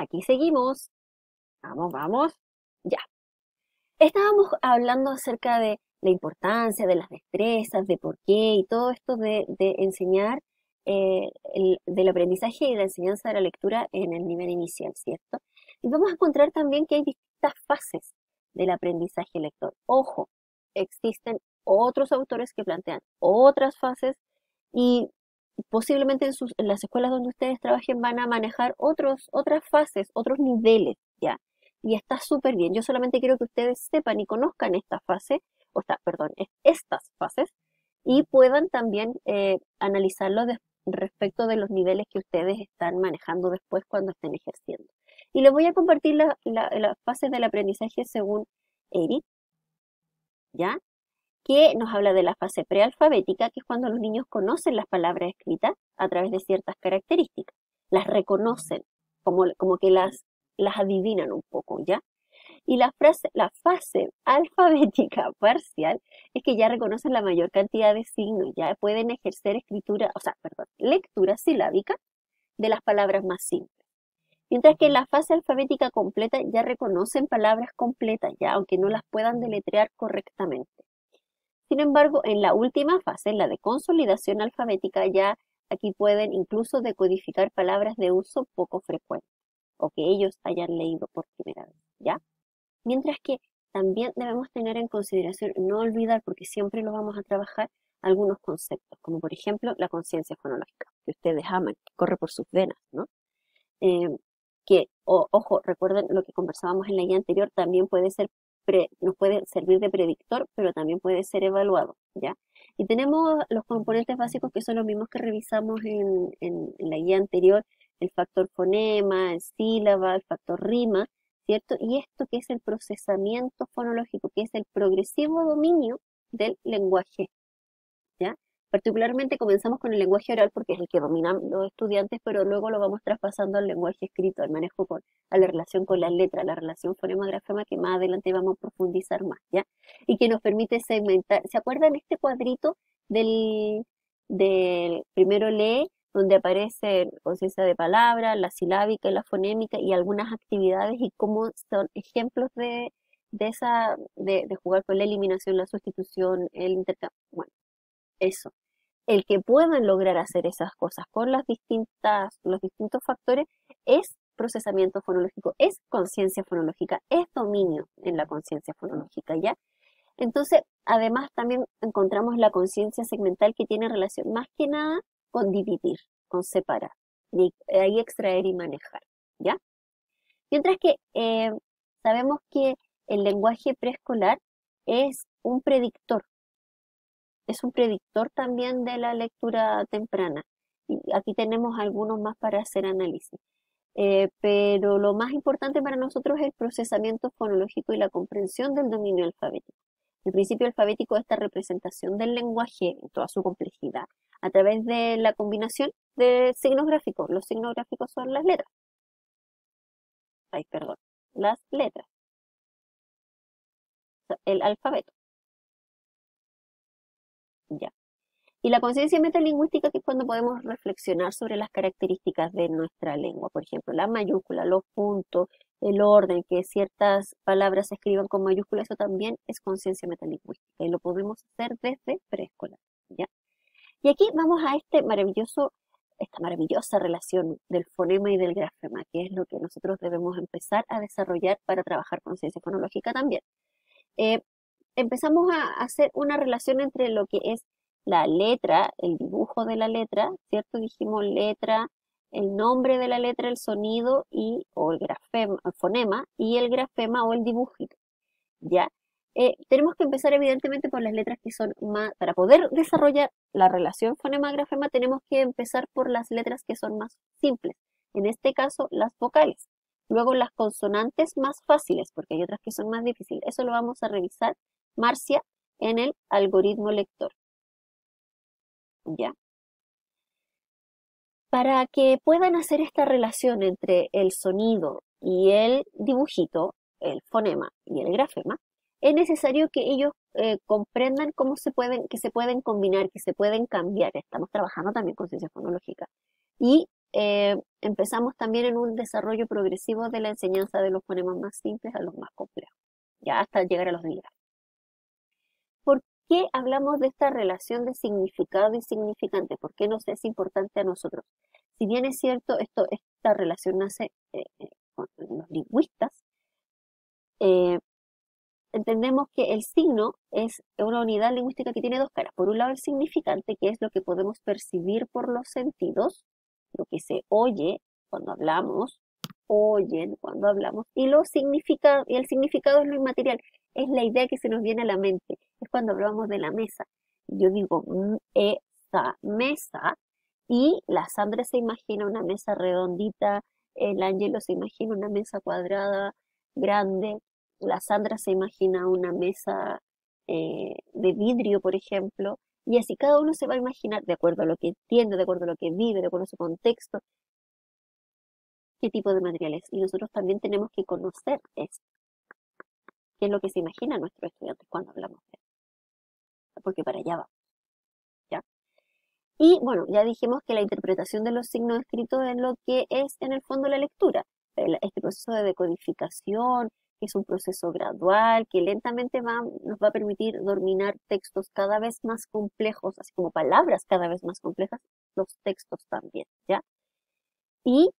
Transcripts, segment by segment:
aquí seguimos. Vamos, vamos. Ya. Estábamos hablando acerca de la importancia de las destrezas, de por qué y todo esto de, enseñar eh, el, del aprendizaje y la enseñanza de la lectura en el nivel inicial, ¿cierto? Y vamos a encontrar también que hay distintas fases del aprendizaje lector. Ojo, existen otros autores que plantean otras fases y posiblemente en, sus, en las escuelas donde ustedes trabajen van a manejar otros, otras fases, otros niveles, ¿ya? Y está súper bien. Yo solamente quiero que ustedes sepan y conozcan esta fase, o está, perdón, estas fases, y puedan también eh, analizarlo respecto de los niveles que ustedes están manejando después cuando estén ejerciendo. Y les voy a compartir las fases del aprendizaje según Eric, ¿ya? Que nos habla de la fase prealfabética, que es cuando los niños conocen las palabras escritas a través de ciertas características, las reconocen, como, como que las, las adivinan un poco, ¿ya? Y la, frase, la fase alfabética parcial es que ya reconocen la mayor cantidad de signos, ya pueden ejercer escritura, o sea, perdón, lectura silábica de las palabras más simples. Mientras que en la fase alfabética completa ya reconocen palabras completas, ya aunque no las puedan deletrear correctamente. Sin embargo, en la última fase, la de consolidación alfabética, ya aquí pueden incluso decodificar palabras de uso poco frecuente o que ellos hayan leído por primera vez, ¿ya? Mientras que también debemos tener en consideración, no olvidar, porque siempre lo vamos a trabajar, algunos conceptos, como por ejemplo la conciencia fonológica, que ustedes aman, que corre por sus venas, ¿no? Eh, que, ojo, recuerden lo que conversábamos en la guía anterior, también puede ser nos puede servir de predictor, pero también puede ser evaluado, ¿ya? Y tenemos los componentes básicos que son los mismos que revisamos en, la guía anterior, el factor fonema, el sílaba, el factor rima, ¿cierto? Y esto que es el procesamiento fonológico, que es el progresivo dominio del lenguaje, ¿ya? Particularmente comenzamos con el lenguaje oral porque es el que dominan los estudiantes, pero luego lo vamos traspasando al lenguaje escrito, al manejo con, a la relación con las letras, la relación fonema-grafema que más adelante vamos a profundizar más, ¿ya? Y que nos permite segmentar. ¿Se acuerdan este cuadrito del, del primero lee, donde aparece conciencia de palabra, la silábica y la fonémica y algunas actividades y cómo son ejemplos de, de esa, de, de jugar con la eliminación, la sustitución, el intercambio. Bueno, eso. El que puedan lograr hacer esas cosas con las distintas, los distintos factores es procesamiento fonológico, es conciencia fonológica, es dominio en la conciencia fonológica, ¿ya? Entonces, además también encontramos la conciencia segmental que tiene relación más que nada con dividir, con separar, y ahí extraer y manejar, ¿ya? Mientras que eh, sabemos que el lenguaje preescolar es un predictor, es un predictor también de la lectura temprana. Y aquí tenemos algunos más para hacer análisis. Eh, pero lo más importante para nosotros es el procesamiento fonológico y la comprensión del dominio alfabético. El principio alfabético es esta representación del lenguaje en toda su complejidad a través de la combinación de signos gráficos. Los signos gráficos son las letras. Ay, perdón. Las letras. El alfabeto. Ya. Y la conciencia metalingüística, que es cuando podemos reflexionar sobre las características de nuestra lengua, por ejemplo, la mayúscula, los puntos, el orden, que ciertas palabras se escriban con mayúsculas, eso también es conciencia metalingüística y lo podemos hacer desde preescolar, ¿ya? Y aquí vamos a este maravilloso, esta maravillosa relación del fonema y del grafema, que es lo que nosotros debemos empezar a desarrollar para trabajar conciencia fonológica también. Eh, empezamos a hacer una relación entre lo que es la letra, el dibujo de la letra, ¿cierto? Dijimos letra, el nombre de la letra, el sonido y, o el grafema, fonema y el grafema o el dibujito, ¿ya? Eh, tenemos que empezar evidentemente por las letras que son más, para poder desarrollar la relación fonema-grafema tenemos que empezar por las letras que son más simples, en este caso las vocales. Luego las consonantes más fáciles, porque hay otras que son más difíciles. Eso lo vamos a revisar Marcia en el algoritmo lector. ¿Ya? Para que puedan hacer esta relación entre el sonido y el dibujito, el fonema y el grafema, es necesario que ellos eh, comprendan cómo se pueden, que se pueden combinar, que se pueden cambiar. Estamos trabajando también con ciencia fonológica. Y eh, empezamos también en un desarrollo progresivo de la enseñanza de los fonemas más simples a los más complejos, ya hasta llegar a los dígrafos. ¿Por qué hablamos de esta relación de significado y significante? ¿Por qué nos es importante a nosotros? Si bien es cierto, esta relación nace eh, eh, con los lingüistas, entendemos que el signo es una unidad lingüística que tiene dos caras. Por un lado, el significante, que es lo que podemos percibir por los sentidos, lo que se oye cuando hablamos, oyen cuando hablamos, y, lo significa, y el significado es lo inmaterial, es la idea que se nos viene a la mente, cuando hablamos de la mesa. Yo digo, mm, esa mesa, y la Sandra se imagina una mesa redondita, el Ángelo se imagina una mesa cuadrada, grande, la Sandra se imagina una mesa eh, de vidrio, por ejemplo, y así cada uno se va a imaginar, de acuerdo a lo que entiende, de acuerdo a lo que vive, de acuerdo a su contexto, qué tipo de material es. Y nosotros también tenemos que conocer eso. ¿Qué es lo que se imagina nuestros estudiantes cuando hablamos de? Porque para allá vamos. ¿Ya? Y bueno, ya dijimos que la interpretación de los signos escritos es lo que es en el fondo la lectura. Este proceso de decodificación, que es un proceso gradual, que lentamente va, nos va a permitir dominar textos cada vez más complejos, así como palabras cada vez más complejas, los textos también, ¿ya? Y,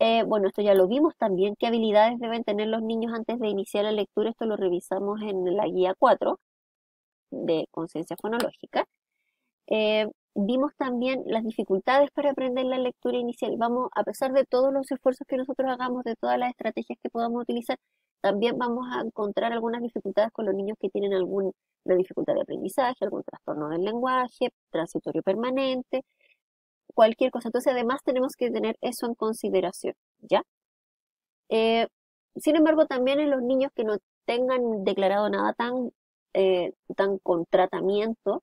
eh, bueno, esto ya lo vimos también, qué habilidades deben tener los niños antes de iniciar la lectura, esto lo revisamos en la guía 4 de conciencia fonológica. Eh, vimos también las dificultades para aprender la lectura inicial. Vamos, a pesar de todos los esfuerzos que nosotros hagamos, de todas las estrategias que podamos utilizar, también vamos a encontrar algunas dificultades con los niños que tienen alguna dificultad de aprendizaje, algún trastorno del lenguaje, transitorio permanente, cualquier cosa. Entonces, además tenemos que tener eso en consideración, ¿ya? Eh, sin embargo, también en los niños que no tengan declarado nada tan, eh, tan con tratamiento,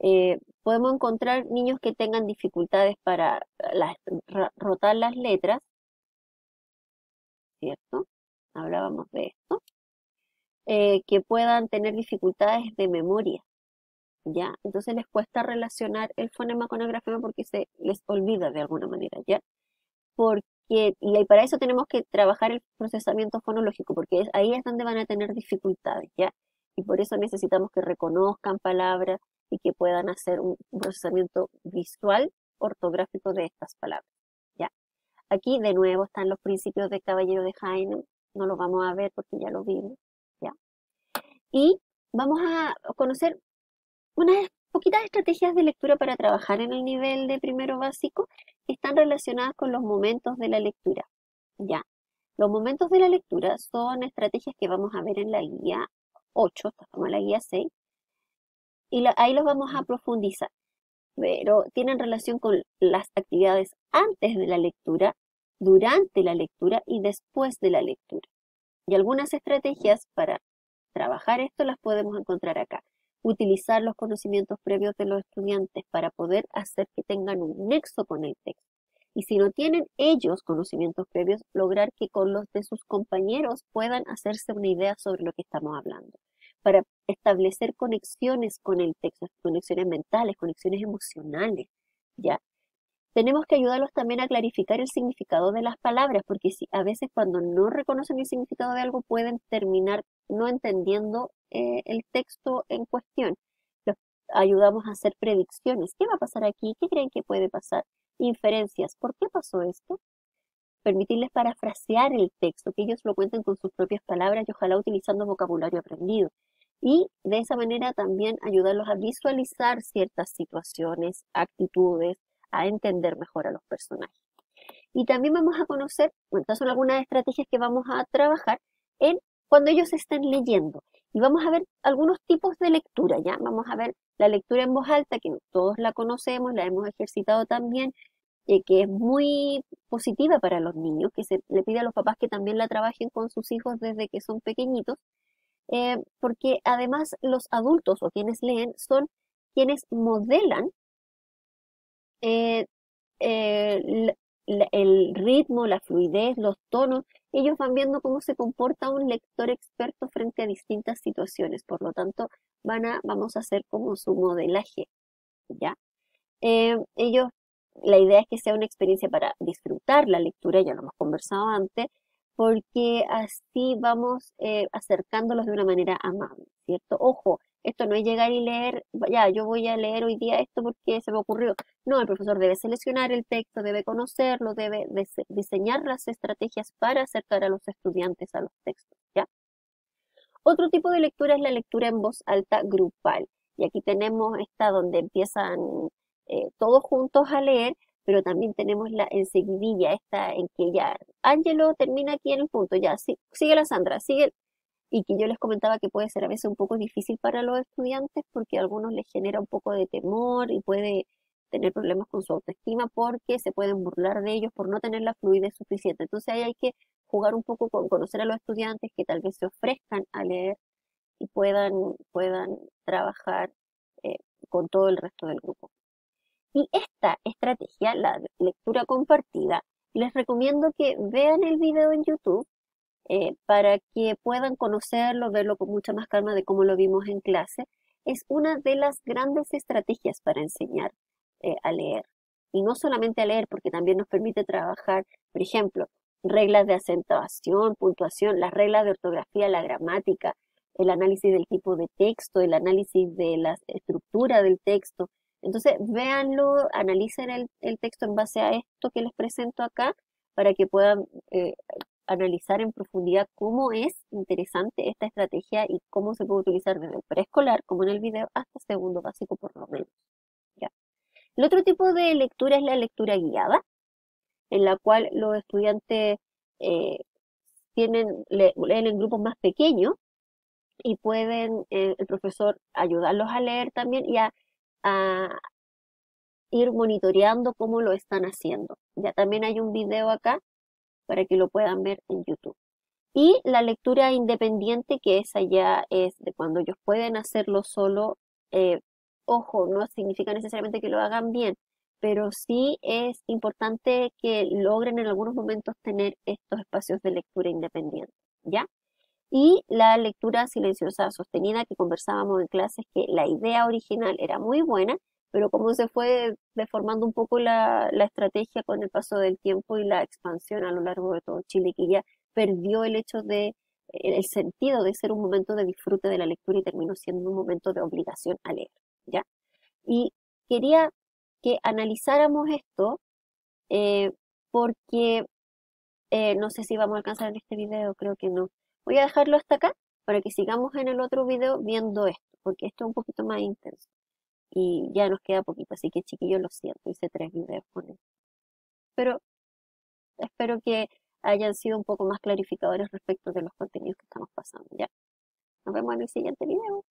eh, podemos encontrar niños que tengan dificultades para rotar las letras, ¿cierto? hablábamos de esto, eh, que puedan tener dificultades de memoria, ¿ya? Entonces les cuesta relacionar el fonema con el grafema porque se les olvida de alguna manera, ¿ya? Porque, y para eso tenemos que trabajar el procesamiento fonológico, porque ahí es donde van a tener dificultades, ¿ya? Y por eso necesitamos que reconozcan palabras y que puedan hacer un procesamiento visual ortográfico de estas palabras, ¿ya? Aquí de nuevo están los principios de Caballero de Jaime, no lo vamos a ver porque ya lo vimos, ¿ya? Y vamos a conocer unas poquitas estrategias de lectura para trabajar en el nivel de primero básico que están relacionadas con los momentos de la lectura, ¿ya? Los momentos de la lectura son estrategias que vamos a ver en la guía 8, estamos en la guía 6, y ahí los vamos a profundizar, pero tienen relación con las actividades antes de la lectura durante la lectura y después de la lectura. Y algunas estrategias para trabajar esto las podemos encontrar acá. Utilizar los conocimientos previos de los estudiantes para poder hacer que tengan un nexo con el texto. Y si no tienen ellos conocimientos previos, lograr que con los de sus compañeros puedan hacerse una idea sobre lo que estamos hablando. Para establecer conexiones con el texto, conexiones mentales, conexiones emocionales, ¿ya? tenemos que ayudarlos también a clarificar el significado de las palabras, porque si, a veces cuando no reconocen el significado de algo pueden terminar no entendiendo eh, el texto en cuestión. Los ayudamos a hacer predicciones. ¿Qué va a pasar aquí? ¿Qué creen que puede pasar? Inferencias. ¿Por qué pasó esto? Permitirles parafrasear el texto, que ellos lo cuenten con sus propias palabras y ojalá utilizando vocabulario aprendido. Y de esa manera también ayudarlos a visualizar ciertas situaciones, actitudes, a entender mejor a los personajes. Y también vamos a conocer, bueno, estas son algunas estrategias que vamos a trabajar en cuando ellos estén leyendo. Y vamos a ver algunos tipos de lectura, ¿ya? Vamos a ver la lectura en voz alta, que todos la conocemos, la hemos ejercitado también, eh, que es muy positiva para los niños, que se le pide a los papás que también la trabajen con sus hijos desde que son pequeñitos, eh, porque además los adultos o quienes leen son quienes modelan eh, el ritmo, la fluidez, los tonos, ellos van viendo cómo se comporta un lector experto frente a distintas situaciones. Por lo tanto, van a, vamos a hacer como su modelaje, ¿ya? Eh, ellos la idea es que sea una experiencia para disfrutar la lectura, ya lo hemos conversado antes, porque así vamos eh, acercándolos de una manera amable, ¿cierto? Ojo, esto no es llegar y leer, ya, yo voy a leer hoy día esto porque se me ocurrió. No, el profesor debe seleccionar el texto, debe conocerlo, debe diseñar las estrategias para acercar a los estudiantes a los textos, ¿ya? Otro tipo de lectura es la lectura en voz alta grupal. Y aquí tenemos esta donde empiezan eh, todos juntos a leer, pero también tenemos la enseguidilla, esta en que ya Ángelo termina aquí en el punto, ya sigue la Sandra, sigue, y que yo les comentaba que puede ser a veces un poco difícil para los estudiantes porque a algunos les genera un poco de temor y puede tener problemas con su autoestima porque se pueden burlar de ellos por no tener la fluidez suficiente. Entonces ahí hay que jugar un poco con conocer a los estudiantes que tal vez se ofrezcan a leer y puedan, puedan trabajar eh, con todo el resto del grupo. Y esta estrategia, la lectura compartida, les recomiendo que vean el video en YouTube eh, para que puedan conocerlo, verlo con mucha más calma de cómo lo vimos en clase. Es una de las grandes estrategias para enseñar eh, a leer. Y no solamente a leer, porque también nos permite trabajar, por ejemplo, reglas de acentuación, puntuación, las reglas de ortografía, la gramática, el análisis del tipo de texto, el análisis de la estructura del texto, entonces, véanlo, analicen el, texto en base a esto que les presento acá para que puedan eh, analizar en profundidad cómo es interesante esta estrategia y cómo se puede utilizar desde el preescolar, como en el video, hasta segundo básico por lo menos. ¿ya? El otro tipo de lectura es la lectura guiada, en la cual los estudiantes eh, tienen, leen en grupos más pequeños y pueden eh, el profesor ayudarlos a leer también y a a ir monitoreando cómo lo están haciendo. Ya también hay un video acá para que lo puedan ver en YouTube. Y la lectura independiente, que esa ya es de cuando ellos pueden hacerlo solo. Eh, ojo, no significa necesariamente que lo hagan bien, pero sí es importante que logren en algunos momentos tener estos espacios de lectura independiente, ¿ya? y la lectura silenciosa sostenida que conversábamos en clases, que la idea original era muy buena, pero como se fue deformando un poco la, estrategia con el paso del tiempo y la expansión a lo largo de todo Chile, que ya perdió el hecho de, el sentido de ser un momento de disfrute de la lectura y terminó siendo un momento de obligación a leer, ¿ya? Y quería que analizáramos esto eh, porque eh, no sé si vamos a alcanzar en este video, creo que no. Voy a dejarlo hasta acá para que sigamos en el otro video viendo esto, porque esto es un poquito más intenso. Y ya nos queda poquito, así que chiquillos, lo siento, hice tres videos con él. Pero espero que hayan sido un poco más clarificadores respecto de los contenidos que estamos pasando, ¿ya? Nos vemos en el siguiente video.